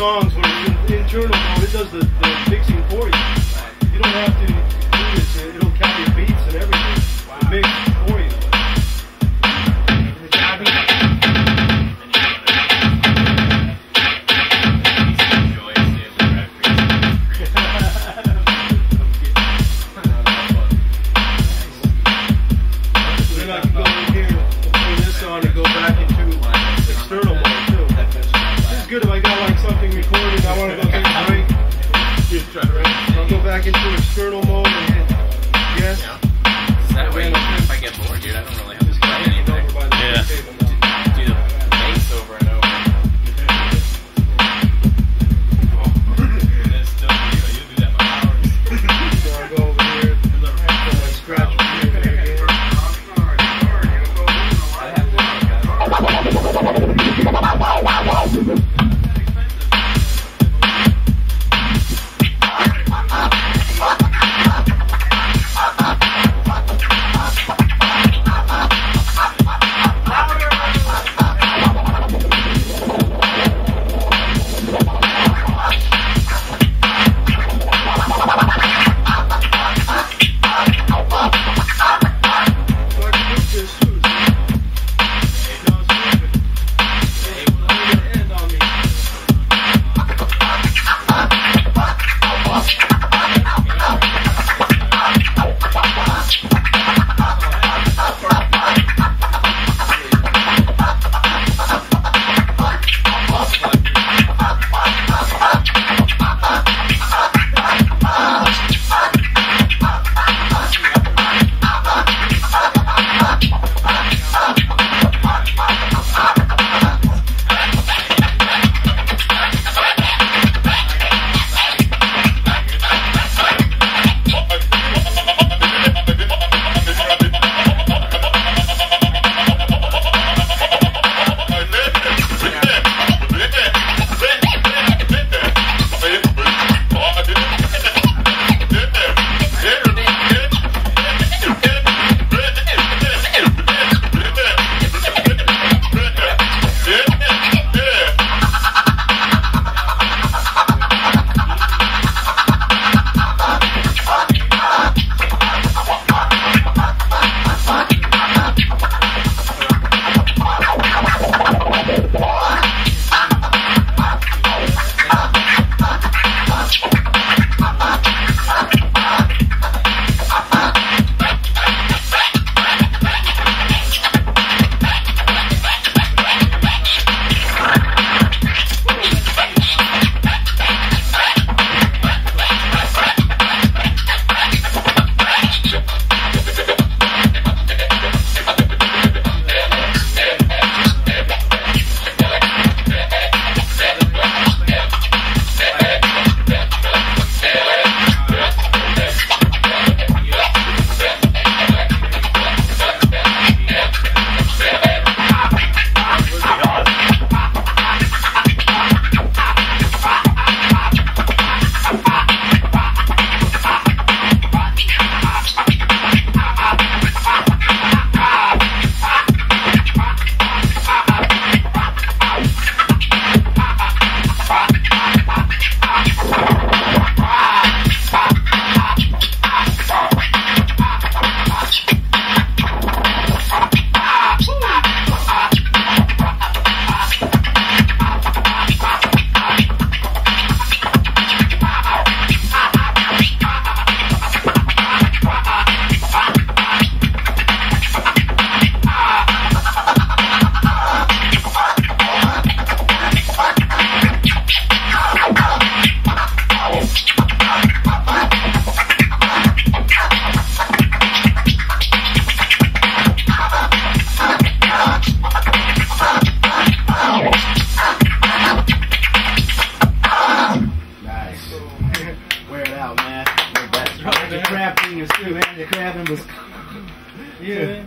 songs when it's in, internal mode, it does the, the mixing for you. You don't have to do this. It'll count your beats and everything. Wow. external niggas too. the Clavin was. yeah.